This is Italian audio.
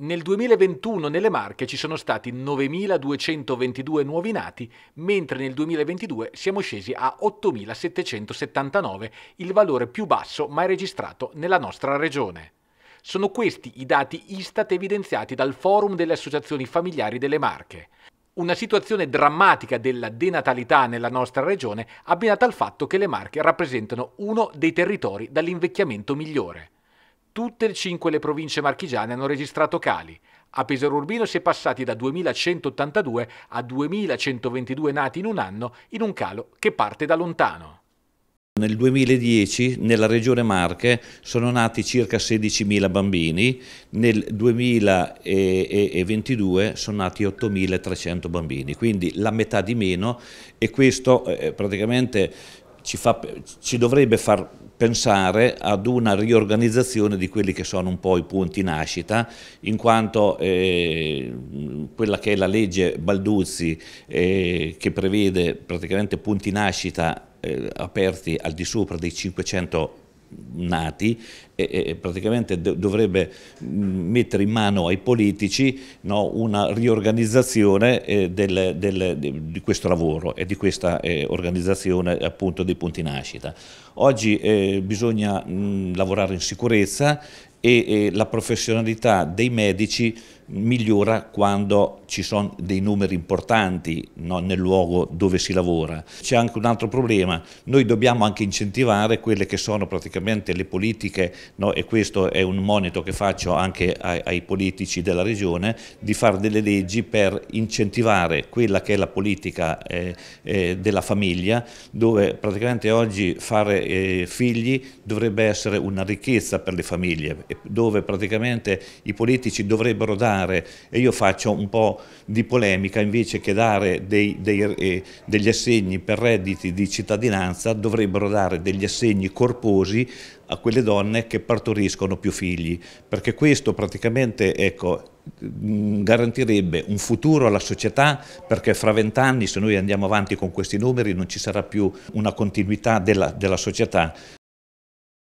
Nel 2021 nelle Marche ci sono stati 9.222 nuovi nati, mentre nel 2022 siamo scesi a 8.779, il valore più basso mai registrato nella nostra regione. Sono questi i dati Istat evidenziati dal Forum delle Associazioni Familiari delle Marche. Una situazione drammatica della denatalità nella nostra regione abbinata al fatto che le Marche rappresentano uno dei territori dall'invecchiamento migliore. Tutte e cinque le province marchigiane hanno registrato cali. A Pesaro Urbino si è passati da 2182 a 2122 nati in un anno, in un calo che parte da lontano. Nel 2010 nella regione Marche sono nati circa 16.000 bambini, nel 2022 sono nati 8.300 bambini, quindi la metà di meno e questo eh, praticamente ci, fa, ci dovrebbe far pensare ad una riorganizzazione di quelli che sono un po' i punti nascita, in quanto eh, quella che è la legge Balduzzi eh, che prevede praticamente punti nascita eh, aperti al di sopra dei 500 nati e, e praticamente dovrebbe mm, mettere in mano ai politici no, una riorganizzazione eh, del, del, di questo lavoro e di questa eh, organizzazione appunto dei punti nascita. Oggi eh, bisogna mh, mm, lavorare in sicurezza e, e la professionalità dei medici migliora quando ci sono dei numeri importanti no, nel luogo dove si lavora. C'è anche un altro problema, noi dobbiamo anche incentivare quelle che sono praticamente le politiche, no, e questo è un monito che faccio anche ai, ai, politici della regione, di fare delle leggi per incentivare quella che è la politica eh, eh, della famiglia, dove praticamente oggi fare eh, figli dovrebbe essere una ricchezza per le famiglie, dove praticamente i politici dovrebbero dare e io faccio un po' di polemica, invece che dare dei, dei, eh, degli assegni per redditi di cittadinanza, dovrebbero dare degli assegni corposi a quelle donne che partoriscono più figli, perché questo praticamente ecco, mm, garantirebbe un futuro alla società perché fra vent'anni se noi andiamo avanti con questi numeri non ci sarà più una continuità della, della società